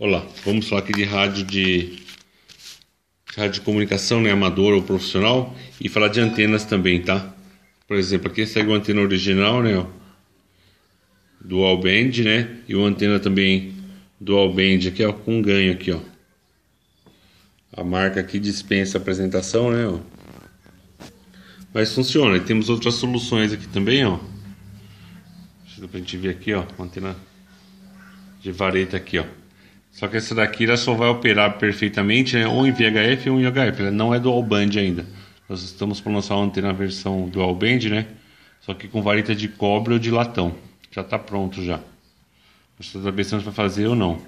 Olá, vamos falar aqui de rádio de rádio de comunicação, né, amador ou profissional, e falar de antenas também, tá? Por exemplo, aqui segue uma antena original, né, dual band, né, e uma antena também dual band aqui, ó, com ganho aqui, ó. A marca aqui dispensa a apresentação, né, ó. Mas funciona. E temos outras soluções aqui também, ó. Deixa eu pra gente ver aqui, ó, uma antena de vareta aqui, ó. Só que essa daqui ela só vai operar perfeitamente né, ou em VHF ou em UHF. Ela não é dual band ainda. Nós estamos para lançar uma antena versão dual band, né? Só que com vareta de cobre ou de latão. Já está pronto já. Você está pensando vai fazer ou não.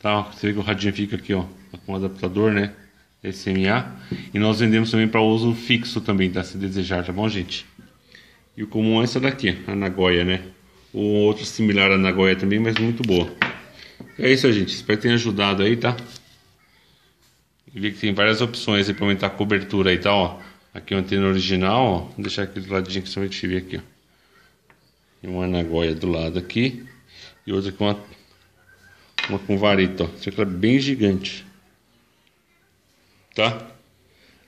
Tá? Você vê que o radinho fica aqui, ó, com o adaptador, né? SMA. E nós vendemos também para uso fixo também, tá? Se desejar, tá bom, gente? E o comum é essa daqui, a Nagoya, né? O outro similar à Nagoya também, mas muito boa. É isso, gente. Espero que tenha ajudado aí, tá? Vi que tem várias opções aí para aumentar a cobertura aí, tá? Ó, aqui uma antena original, ó. Vou deixar aqui do ladinho que você vai te ver aqui, ó. E uma Nagoya do lado aqui. E outra com uma, uma com vareta, ó. Isso aqui é bem gigante. Tá?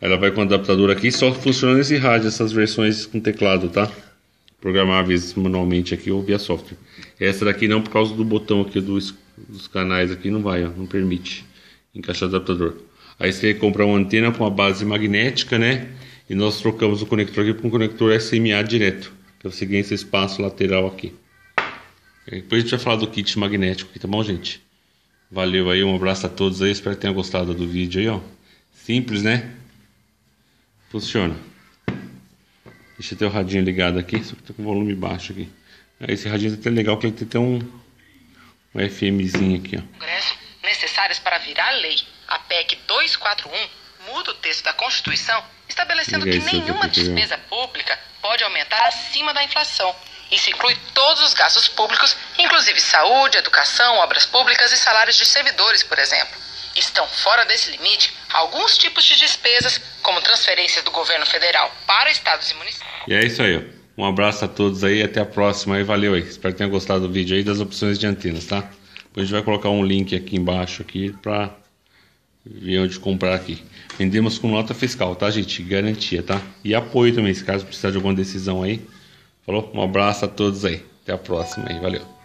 Ela vai com adaptador aqui, só funciona nesse rádio, essas versões com teclado, tá? Programáveis manualmente aqui ou via software. Essa daqui não por causa do botão aqui dos dos canais aqui não vai, ó, não permite encaixar adaptador. Aí você compra uma antena com a base magnética, né? E nós trocamos o conector aqui para um conector SMA direto, é o seguinte esse espaço lateral aqui. Depois a gente vai falar do kit magnético aqui, tá bom, gente? Valeu aí, um abraço a todos aí, espero que tenham gostado do vídeo aí, ó. Simples, né? Funciona. Deixa eu ter o radinho ligado aqui, só que tá com volume baixo aqui. Esse radinho tá até legal, que ele tem até um o FMzinho aqui, ó. Congresso necessárias para virar lei. A PEC 241 muda o texto da Constituição, estabelecendo que nenhuma despesa pública pode aumentar acima da inflação. Isso inclui todos os gastos públicos, inclusive saúde, educação, obras públicas e salários de servidores, por exemplo. Estão fora desse limite alguns tipos de despesas, como transferências do governo federal para estados e municípios. E é isso aí. Um abraço a todos aí, até a próxima aí, valeu aí. Espero que tenham gostado do vídeo aí das opções de antenas, tá? A gente vai colocar um link aqui embaixo aqui para ver onde comprar aqui. Vendemos com nota fiscal, tá, gente? Garantia, tá? E apoio também, se caso precisar de alguma decisão aí. Falou? Um abraço a todos aí. Até a próxima aí, valeu.